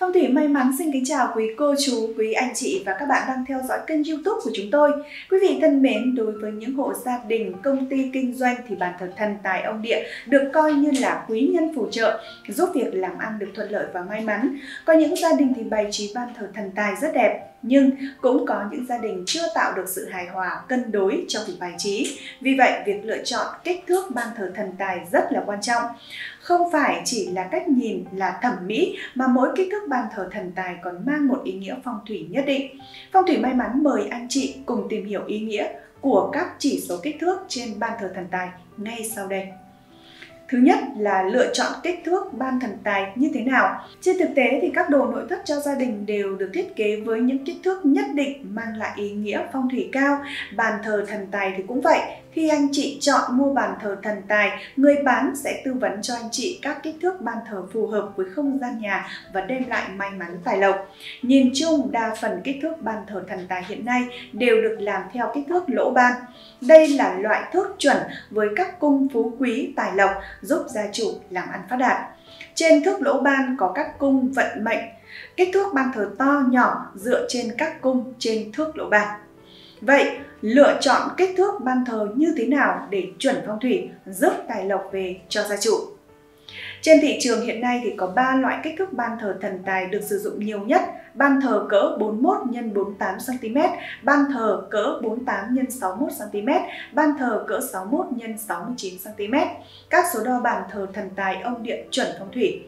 Phong thủy may mắn xin kính chào quý cô chú, quý anh chị và các bạn đang theo dõi kênh youtube của chúng tôi. Quý vị thân mến, đối với những hộ gia đình, công ty kinh doanh thì bàn thờ thần tài ông địa được coi như là quý nhân phù trợ, giúp việc làm ăn được thuận lợi và may mắn. Có những gia đình thì bày trí bàn thờ thần tài rất đẹp, nhưng cũng có những gia đình chưa tạo được sự hài hòa, cân đối trong việc bài trí. Vì vậy, việc lựa chọn kích thước ban thờ thần tài rất là quan trọng. Không phải chỉ là cách nhìn là thẩm mỹ mà mỗi kích thước ban thờ thần tài còn mang một ý nghĩa phong thủy nhất định. Phong thủy may mắn mời anh chị cùng tìm hiểu ý nghĩa của các chỉ số kích thước trên ban thờ thần tài ngay sau đây. Thứ nhất là lựa chọn kích thước ban thần tài như thế nào. Trên thực tế thì các đồ nội thất cho gia đình đều được thiết kế với những kích thước nhất định, mang lại ý nghĩa phong thủy cao. Bàn thờ thần tài thì cũng vậy. Khi anh chị chọn mua bàn thờ thần tài, người bán sẽ tư vấn cho anh chị các kích thước bàn thờ phù hợp với không gian nhà và đem lại may mắn tài lộc. Nhìn chung, đa phần kích thước bàn thờ thần tài hiện nay đều được làm theo kích thước lỗ ban. Đây là loại thước chuẩn với các cung phú quý tài lộc giúp gia chủ làm ăn phát đạt. Trên thước lỗ ban có các cung vận mệnh, kích thước ban thờ to nhỏ dựa trên các cung trên thước lỗ ban. Vậy, lựa chọn kích thước ban thờ như thế nào để chuẩn phong thủy giúp tài lộc về cho gia chủ? Trên thị trường hiện nay thì có 3 loại kích thước ban thờ thần tài được sử dụng nhiều nhất. Ban thờ cỡ 41 x 48 cm, ban thờ cỡ 48 x 61 cm, ban thờ cỡ 61 x 69 cm. Các số đo bàn thờ thần tài ông điện chuẩn phong thủy.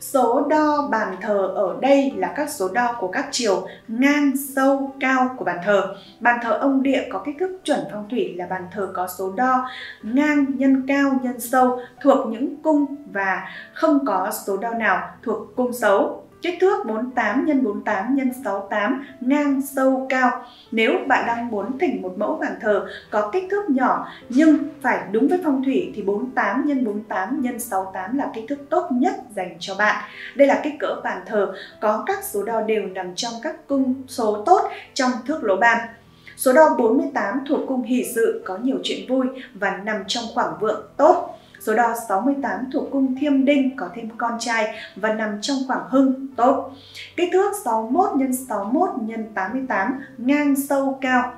Số đo bàn thờ ở đây là các số đo của các chiều ngang, sâu, cao của bàn thờ. Bàn thờ ông địa có kích thước chuẩn phong thủy là bàn thờ có số đo ngang, nhân cao, nhân sâu thuộc những cung và không có số đo nào thuộc cung xấu. Kích thước 48 x 48 x 68 ngang, sâu, cao. Nếu bạn đang muốn thỉnh một mẫu bàn thờ có kích thước nhỏ nhưng phải đúng với phong thủy thì 48 x 48 x 68 là kích thước tốt nhất dành cho bạn. Đây là kích cỡ bàn thờ có các số đo đều nằm trong các cung số tốt trong thước lỗ bàn. Số đo 48 thuộc cung hỷ sự có nhiều chuyện vui và nằm trong khoảng vượng tốt. Số đo 68 thuộc cung Thiêm Đinh có thêm con trai và nằm trong khoảng hưng tốt. Kích thước 61 x 61 x 88 ngang sâu cao.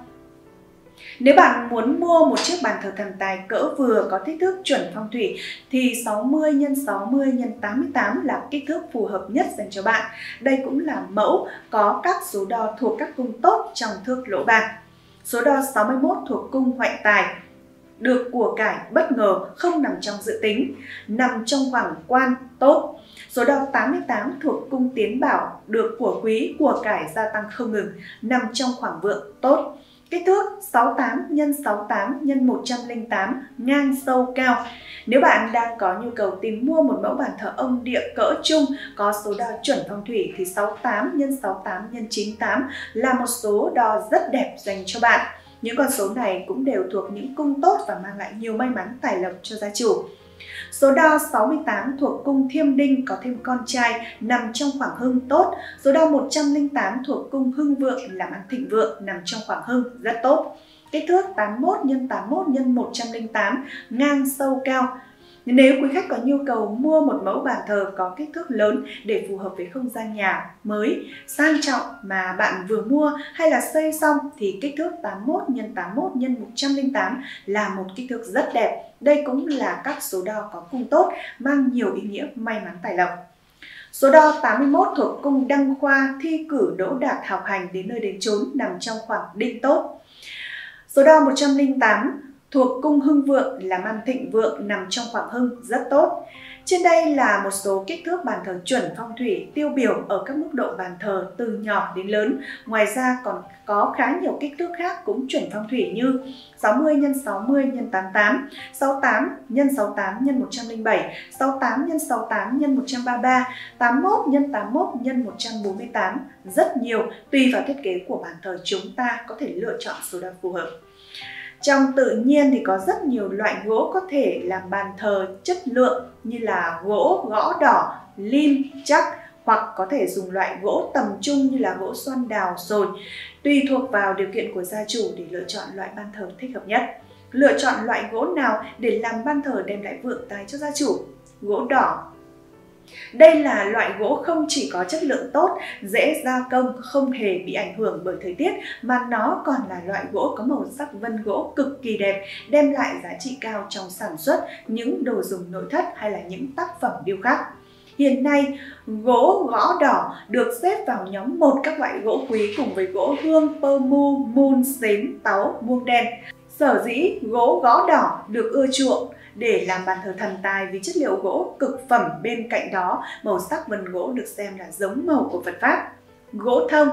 Nếu bạn muốn mua một chiếc bàn thờ thần tài cỡ vừa có kích thước chuẩn phong thủy thì 60 x 60 x 88 là kích thước phù hợp nhất dành cho bạn. Đây cũng là mẫu có các số đo thuộc các cung tốt trong thước lỗ bạc Số đo 61 thuộc cung hoại tài, được của cải bất ngờ không nằm trong dự tính, nằm trong khoảng quan tốt. Số đo 88 thuộc cung tiến bảo được của quý của cải gia tăng không ngừng, nằm trong khoảng vượng tốt. Kích thước 68 x 68 x 108 ngang sâu cao. Nếu bạn đang có nhu cầu tìm mua một mẫu bàn thờ ông địa cỡ trung có số đo chuẩn phong thủy thì 68 x 68 x 98 là một số đo rất đẹp dành cho bạn. Những con số này cũng đều thuộc những cung tốt và mang lại nhiều may mắn tài lộc cho gia chủ. Số đo 68 thuộc cung Thiêm Đinh có thêm con trai nằm trong khoảng hưng tốt. Số đo 108 thuộc cung Hưng Vượng làm ăn thịnh vượng, nằm trong khoảng hưng rất tốt. Kích thước 81 x 81 x 108 ngang sâu cao nếu quý khách có nhu cầu mua một mẫu bàn thờ có kích thước lớn để phù hợp với không gian nhà mới, sang trọng mà bạn vừa mua hay là xây xong thì kích thước 81 x 81 x 108 là một kích thước rất đẹp. Đây cũng là các số đo có cung tốt, mang nhiều ý nghĩa may mắn tài lộc. Số đo 81 thuộc cung đăng khoa thi cử đỗ đạt học hành đến nơi đến chốn nằm trong khoảng đinh tốt. Số đo 108 thuộc cung hưng vượng làm ăn thịnh vượng nằm trong khoảng hưng rất tốt. Trên đây là một số kích thước bàn thờ chuẩn phong thủy tiêu biểu ở các mức độ bàn thờ từ nhỏ đến lớn. Ngoài ra còn có khá nhiều kích thước khác cũng chuẩn phong thủy như 60 x 60 x 88, 68 x 68 x 107, 68 x 68 x 133, 81 x 81 x 148. Rất nhiều tùy vào thiết kế của bàn thờ chúng ta có thể lựa chọn số đo phù hợp. Trong tự nhiên thì có rất nhiều loại gỗ có thể làm bàn thờ chất lượng như là gỗ gõ đỏ, lim, chắc hoặc có thể dùng loại gỗ tầm trung như là gỗ xoan đào rồi tùy thuộc vào điều kiện của gia chủ để lựa chọn loại ban thờ thích hợp nhất. Lựa chọn loại gỗ nào để làm ban thờ đem lại vượng tài cho gia chủ? Gỗ đỏ đây là loại gỗ không chỉ có chất lượng tốt, dễ gia công, không hề bị ảnh hưởng bởi thời tiết mà nó còn là loại gỗ có màu sắc vân gỗ cực kỳ đẹp, đem lại giá trị cao trong sản xuất những đồ dùng nội thất hay là những tác phẩm điêu khắc. Hiện nay, gỗ gõ đỏ được xếp vào nhóm một các loại gỗ quý cùng với gỗ hương, pơ mu, mun, xến, táo, muông đen. Sở dĩ gỗ gõ đỏ được ưa chuộng để làm bàn thờ thần tài vì chất liệu gỗ cực phẩm bên cạnh đó màu sắc vân gỗ được xem là giống màu của Phật Pháp. Gỗ thông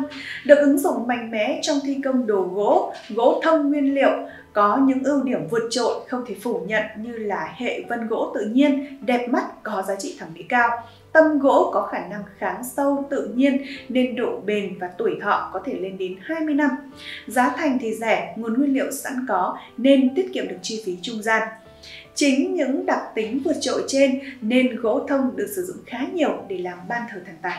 được ứng dụng mạnh mẽ trong thi công đồ gỗ, gỗ thông nguyên liệu có những ưu điểm vượt trội không thể phủ nhận như là hệ vân gỗ tự nhiên, đẹp mắt, có giá trị thẩm mỹ cao. Tâm gỗ có khả năng kháng sâu tự nhiên nên độ bền và tuổi thọ có thể lên đến 20 năm. Giá thành thì rẻ, nguồn nguyên liệu sẵn có nên tiết kiệm được chi phí trung gian. Chính những đặc tính vượt trội trên nên gỗ thông được sử dụng khá nhiều để làm ban thờ thần tài.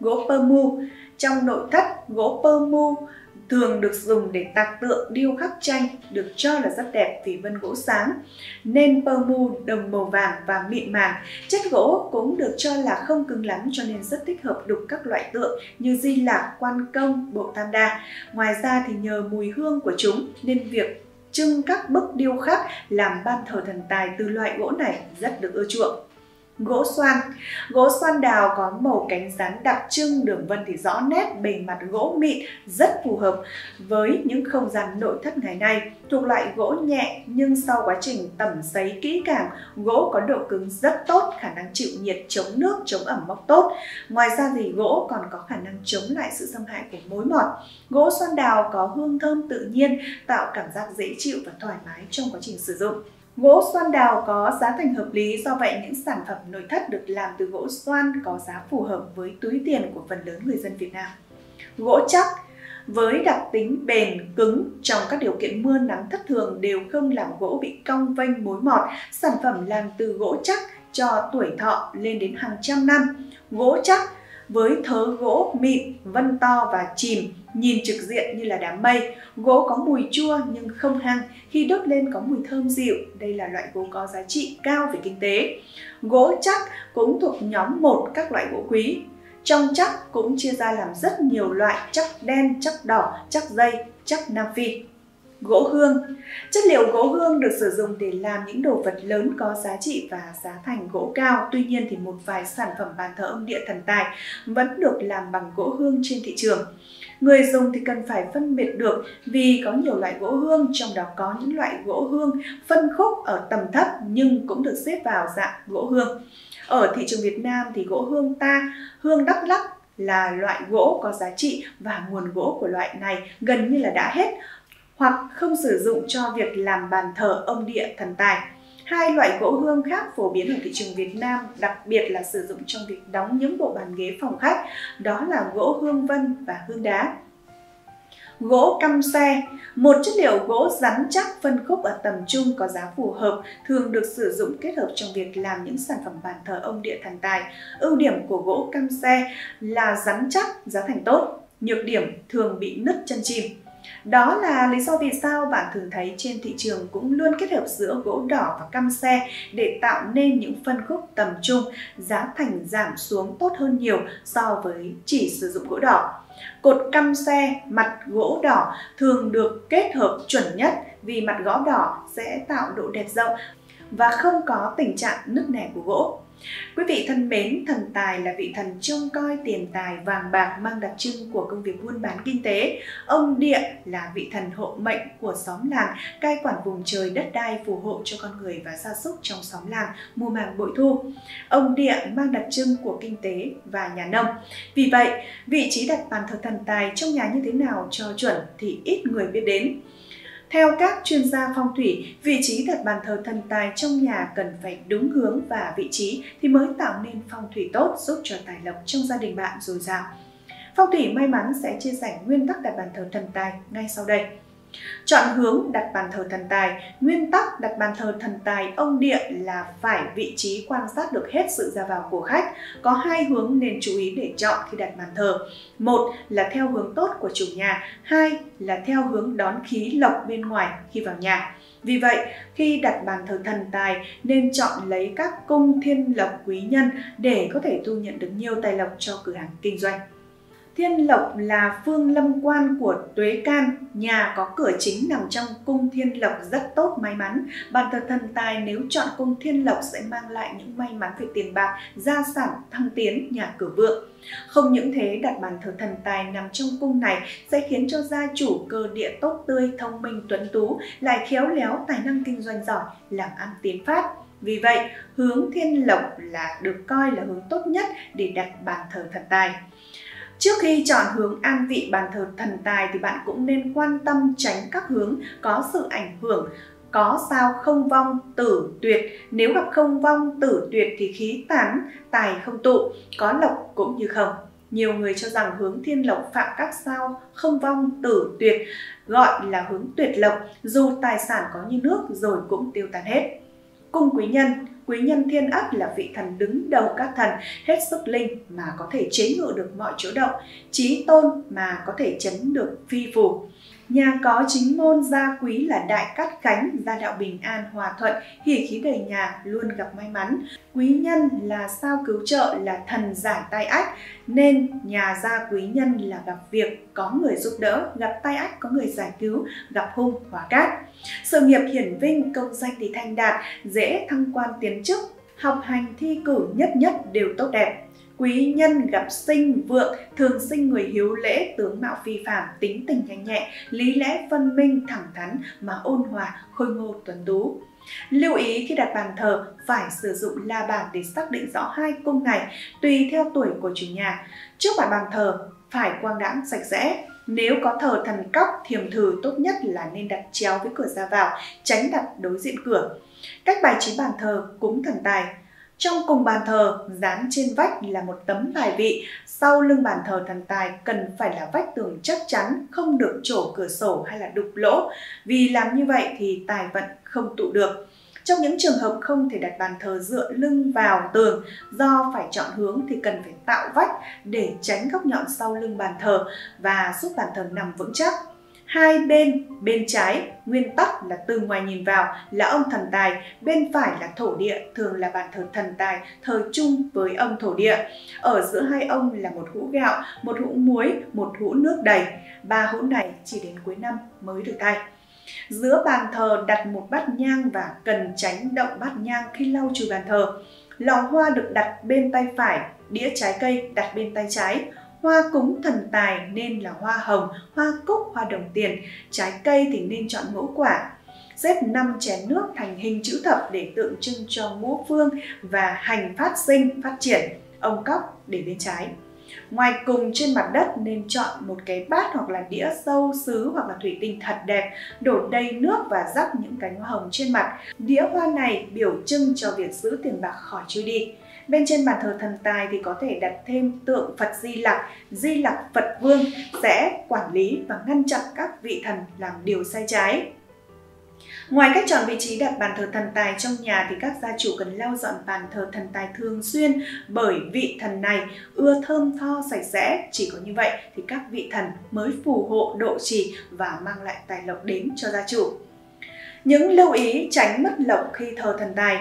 Gỗ pơ mu Trong nội thất, gỗ pơ mu thường được dùng để tạc tượng điêu khắc tranh được cho là rất đẹp vì vân gỗ sáng. Nên pơ mu đồng màu vàng và mịn màng, chất gỗ cũng được cho là không cứng lắm cho nên rất thích hợp đục các loại tượng như di lạc, quan công, bộ tam đa. Ngoài ra thì nhờ mùi hương của chúng nên việc trưng các bức điêu khắc làm ban thờ thần tài từ loại gỗ này rất được ưa chuộng. Gỗ xoan Gỗ xoan đào có màu cánh rán đặc trưng, đường vân thì rõ nét, bề mặt gỗ mịn, rất phù hợp với những không gian nội thất ngày nay. Thuộc loại gỗ nhẹ nhưng sau quá trình tẩm sấy kỹ càng, gỗ có độ cứng rất tốt, khả năng chịu nhiệt, chống nước, chống ẩm mốc tốt. Ngoài ra thì gỗ còn có khả năng chống lại sự xâm hại của mối mọt. Gỗ xoan đào có hương thơm tự nhiên, tạo cảm giác dễ chịu và thoải mái trong quá trình sử dụng. Gỗ xoan đào có giá thành hợp lý, do vậy những sản phẩm nội thất được làm từ gỗ xoan có giá phù hợp với túi tiền của phần lớn người dân Việt Nam. Gỗ chắc với đặc tính bền, cứng trong các điều kiện mưa nắng thất thường đều không làm gỗ bị cong vênh mối mọt. Sản phẩm làm từ gỗ chắc cho tuổi thọ lên đến hàng trăm năm. Gỗ chắc với thớ gỗ mịn, vân to và chìm, nhìn trực diện như là đám mây. Gỗ có mùi chua nhưng không hăng, khi đốt lên có mùi thơm dịu. Đây là loại gỗ có giá trị cao về kinh tế. Gỗ chắc cũng thuộc nhóm một các loại gỗ quý. Trong chắc cũng chia ra làm rất nhiều loại chắc đen, chắc đỏ, chắc dây, chắc nam phi. Gỗ hương Chất liệu gỗ hương được sử dụng để làm những đồ vật lớn có giá trị và giá thành gỗ cao. Tuy nhiên thì một vài sản phẩm bàn thờ ông địa thần tài vẫn được làm bằng gỗ hương trên thị trường. Người dùng thì cần phải phân biệt được vì có nhiều loại gỗ hương, trong đó có những loại gỗ hương phân khúc ở tầm thấp nhưng cũng được xếp vào dạng gỗ hương. Ở thị trường Việt Nam thì gỗ hương ta, hương Đắk Lắk là loại gỗ có giá trị và nguồn gỗ của loại này gần như là đã hết hoặc không sử dụng cho việc làm bàn thờ ông địa thần tài. Hai loại gỗ hương khác phổ biến ở thị trường Việt Nam, đặc biệt là sử dụng trong việc đóng những bộ bàn ghế phòng khách, đó là gỗ hương vân và hương đá. Gỗ căm xe, một chất liệu gỗ rắn chắc phân khúc ở tầm trung có giá phù hợp, thường được sử dụng kết hợp trong việc làm những sản phẩm bàn thờ ông địa thần tài. Ưu điểm của gỗ căm xe là rắn chắc, giá thành tốt, nhược điểm thường bị nứt chân chim. Đó là lý do vì sao bạn thường thấy trên thị trường cũng luôn kết hợp giữa gỗ đỏ và cam xe để tạo nên những phân khúc tầm trung, giá thành giảm xuống tốt hơn nhiều so với chỉ sử dụng gỗ đỏ. Cột căm xe mặt gỗ đỏ thường được kết hợp chuẩn nhất vì mặt gõ đỏ sẽ tạo độ đẹp rộng và không có tình trạng nứt nẻ của gỗ. Quý vị thân mến, thần tài là vị thần trông coi tiền tài vàng bạc mang đặc trưng của công việc buôn bán kinh tế. Ông Địa là vị thần hộ mệnh của xóm làng, cai quản vùng trời đất đai phù hộ cho con người và gia súc trong xóm làng mùa màng bội thu. Ông Địa mang đặc trưng của kinh tế và nhà nông. Vì vậy, vị trí đặt bàn thờ thần tài trong nhà như thế nào cho chuẩn thì ít người biết đến. Theo các chuyên gia phong thủy, vị trí đặt bàn thờ thần tài trong nhà cần phải đúng hướng và vị trí thì mới tạo nên phong thủy tốt giúp cho tài lộc trong gia đình bạn dồi dào. Phong thủy may mắn sẽ chia sẻ nguyên tắc đặt bàn thờ thần tài ngay sau đây. Chọn hướng đặt bàn thờ thần tài, nguyên tắc đặt bàn thờ thần tài ông địa là phải vị trí quan sát được hết sự ra vào của khách. Có hai hướng nên chú ý để chọn khi đặt bàn thờ. Một là theo hướng tốt của chủ nhà, hai là theo hướng đón khí lộc bên ngoài khi vào nhà. Vì vậy, khi đặt bàn thờ thần tài nên chọn lấy các cung thiên lộc quý nhân để có thể thu nhận được nhiều tài lộc cho cửa hàng kinh doanh. Thiên Lộc là phương lâm quan của Tuế Can, nhà có cửa chính nằm trong cung Thiên Lộc rất tốt may mắn. Bàn thờ thần tài nếu chọn cung Thiên Lộc sẽ mang lại những may mắn về tiền bạc, gia sản, thăng tiến, nhà cửa vượng. Không những thế, đặt bàn thờ thần tài nằm trong cung này sẽ khiến cho gia chủ cơ địa tốt tươi, thông minh, tuấn tú, lại khéo léo, tài năng kinh doanh giỏi, làm ăn tiến phát. Vì vậy, hướng thiên lộc là được coi là hướng tốt nhất để đặt bàn thờ thần tài. Trước khi chọn hướng an vị bàn thờ thần tài thì bạn cũng nên quan tâm tránh các hướng có sự ảnh hưởng, có sao không vong, tử tuyệt. Nếu gặp không vong, tử tuyệt thì khí tán, tài không tụ, có lộc cũng như không. Nhiều người cho rằng hướng thiên lộc phạm các sao không vong, tử tuyệt, gọi là hướng tuyệt lộc. Dù tài sản có như nước rồi cũng tiêu tan hết. Cung quý nhân quý nhân thiên ất là vị thần đứng đầu các thần, hết sức linh mà có thể chế ngự được mọi chỗ động trí tôn mà có thể chấn được phi phù. Nhà có chính môn gia quý là đại cát khánh, gia đạo bình an, hòa thuận, hỉ khí đầy nhà, luôn gặp may mắn. Quý nhân là sao cứu trợ là thần giải tai ách, nên nhà gia quý nhân là gặp việc có người giúp đỡ, gặp tai ách có người giải cứu, gặp hung hóa cát. Sự nghiệp hiển vinh, công danh thì thanh đạt, dễ thăng quan tiến chức, học hành thi cử nhất nhất đều tốt đẹp quý nhân gặp sinh vượng thường sinh người hiếu lễ tướng mạo phi phàm tính tình nhanh nhẹ lý lẽ phân minh thẳng thắn mà ôn hòa khôi ngô tuấn tú Lưu ý khi đặt bàn thờ phải sử dụng la bàn để xác định rõ hai cung ngày tùy theo tuổi của chủ nhà. Trước mặt bàn thờ phải quang đãng sạch sẽ. Nếu có thờ thần cóc, thiềm thử tốt nhất là nên đặt chéo với cửa ra vào, tránh đặt đối diện cửa. Cách bài trí bàn thờ cúng thần tài trong cùng bàn thờ, dán trên vách là một tấm bài vị, sau lưng bàn thờ thần tài cần phải là vách tường chắc chắn, không được trổ cửa sổ hay là đục lỗ, vì làm như vậy thì tài vận không tụ được. Trong những trường hợp không thể đặt bàn thờ dựa lưng vào tường, do phải chọn hướng thì cần phải tạo vách để tránh góc nhọn sau lưng bàn thờ và giúp bàn thờ nằm vững chắc. Hai bên, bên trái, nguyên tắc là từ ngoài nhìn vào là ông thần tài, bên phải là thổ địa, thường là bàn thờ thần tài, thờ chung với ông thổ địa. Ở giữa hai ông là một hũ gạo, một hũ muối, một hũ nước đầy. Ba hũ này chỉ đến cuối năm mới được thay. Giữa bàn thờ đặt một bát nhang và cần tránh động bát nhang khi lau chùi bàn thờ. Lò hoa được đặt bên tay phải, đĩa trái cây đặt bên tay trái Hoa cúng thần tài nên là hoa hồng, hoa cúc, hoa đồng tiền, trái cây thì nên chọn ngũ quả. Xếp 5 chén nước thành hình chữ thập để tượng trưng cho ngũ phương và hành phát sinh, phát triển. Ông cóc để bên trái. Ngoài cùng trên mặt đất nên chọn một cái bát hoặc là đĩa sâu sứ hoặc là thủy tinh thật đẹp, đổ đầy nước và rắc những cánh hoa hồng trên mặt. Đĩa hoa này biểu trưng cho việc giữ tiền bạc khỏi trôi đi. Bên trên bàn thờ thần tài thì có thể đặt thêm tượng Phật Di Lặc, Di Lặc Phật Vương sẽ quản lý và ngăn chặn các vị thần làm điều sai trái. Ngoài cách chọn vị trí đặt bàn thờ thần tài trong nhà thì các gia chủ cần lau dọn bàn thờ thần tài thường xuyên bởi vị thần này ưa thơm tho sạch sẽ. Chỉ có như vậy thì các vị thần mới phù hộ độ trì và mang lại tài lộc đến cho gia chủ. Những lưu ý tránh mất lộc khi thờ thần tài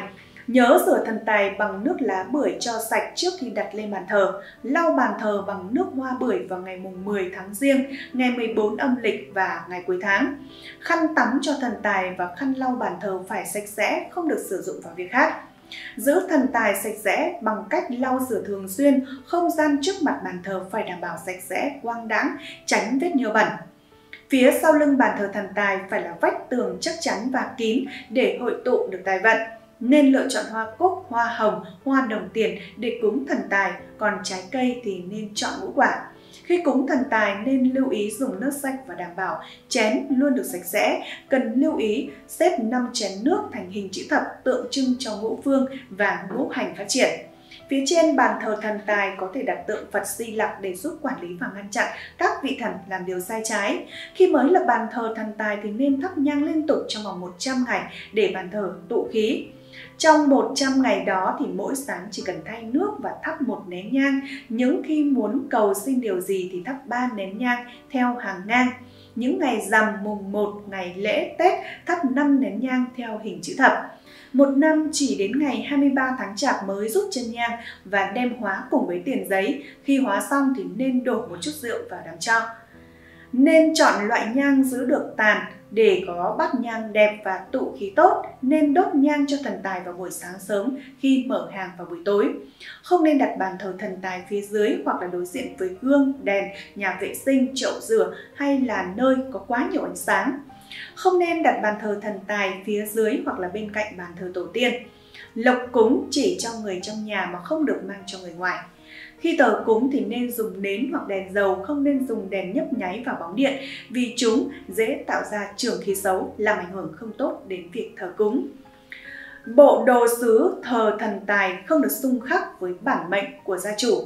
Nhớ rửa thần tài bằng nước lá bưởi cho sạch trước khi đặt lên bàn thờ. Lau bàn thờ bằng nước hoa bưởi vào ngày mùng 10 tháng riêng, ngày 14 âm lịch và ngày cuối tháng. Khăn tắm cho thần tài và khăn lau bàn thờ phải sạch sẽ, không được sử dụng vào việc khác. Giữ thần tài sạch sẽ bằng cách lau rửa thường xuyên, không gian trước mặt bàn thờ phải đảm bảo sạch sẽ, quang đãng, tránh vết nhơ bẩn. Phía sau lưng bàn thờ thần tài phải là vách tường chắc chắn và kín để hội tụ được tài vận nên lựa chọn hoa cúc, hoa hồng, hoa đồng tiền để cúng thần tài, còn trái cây thì nên chọn ngũ quả. Khi cúng thần tài nên lưu ý dùng nước sạch và đảm bảo chén luôn được sạch sẽ. Cần lưu ý xếp 5 chén nước thành hình chữ thập tượng trưng cho ngũ phương và ngũ hành phát triển. Phía trên bàn thờ thần tài có thể đặt tượng Phật Di Lặc để giúp quản lý và ngăn chặn các vị thần làm điều sai trái. Khi mới lập bàn thờ thần tài thì nên thắp nhang liên tục trong vòng 100 ngày để bàn thờ tụ khí. Trong 100 ngày đó thì mỗi sáng chỉ cần thay nước và thắp một nén nhang. Những khi muốn cầu xin điều gì thì thắp ba nén nhang theo hàng ngang. Những ngày rằm mùng 1 ngày lễ Tết thắp 5 nén nhang theo hình chữ thập. Một năm chỉ đến ngày 23 tháng chạp mới rút chân nhang và đem hóa cùng với tiền giấy. Khi hóa xong thì nên đổ một chút rượu vào đám cho. Nên chọn loại nhang giữ được tàn, để có bát nhang đẹp và tụ khí tốt nên đốt nhang cho thần tài vào buổi sáng sớm khi mở hàng vào buổi tối. Không nên đặt bàn thờ thần tài phía dưới hoặc là đối diện với gương, đèn, nhà vệ sinh, chậu rửa hay là nơi có quá nhiều ánh sáng. Không nên đặt bàn thờ thần tài phía dưới hoặc là bên cạnh bàn thờ tổ tiên. Lộc cúng chỉ cho người trong nhà mà không được mang cho người ngoài. Khi thờ cúng thì nên dùng nến hoặc đèn dầu, không nên dùng đèn nhấp nháy và bóng điện vì chúng dễ tạo ra trường khí xấu, làm ảnh hưởng không tốt đến việc thờ cúng. Bộ đồ sứ thờ thần tài không được xung khắc với bản mệnh của gia chủ.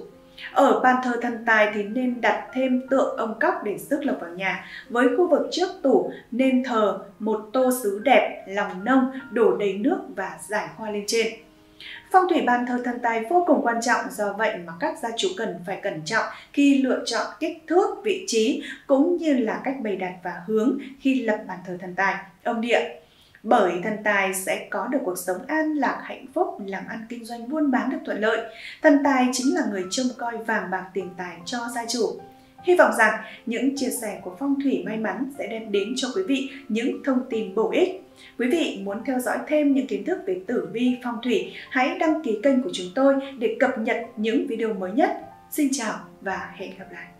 Ở bàn thờ thần tài thì nên đặt thêm tượng ông cóc để rước lộc vào nhà. Với khu vực trước tủ nên thờ một tô sứ đẹp, lòng nông, đổ đầy nước và giải hoa lên trên. Phong thủy bàn thờ thần tài vô cùng quan trọng do vậy mà các gia chủ cần phải cẩn trọng khi lựa chọn kích thước, vị trí cũng như là cách bày đặt và hướng khi lập bàn thờ thần tài, ông địa. Bởi thần tài sẽ có được cuộc sống an lạc, hạnh phúc, làm ăn kinh doanh buôn bán được thuận lợi. Thần tài chính là người trông coi vàng bạc tiền tài cho gia chủ. Hy vọng rằng những chia sẻ của Phong Thủy may mắn sẽ đem đến cho quý vị những thông tin bổ ích. Quý vị muốn theo dõi thêm những kiến thức về tử vi phong thủy, hãy đăng ký kênh của chúng tôi để cập nhật những video mới nhất. Xin chào và hẹn gặp lại!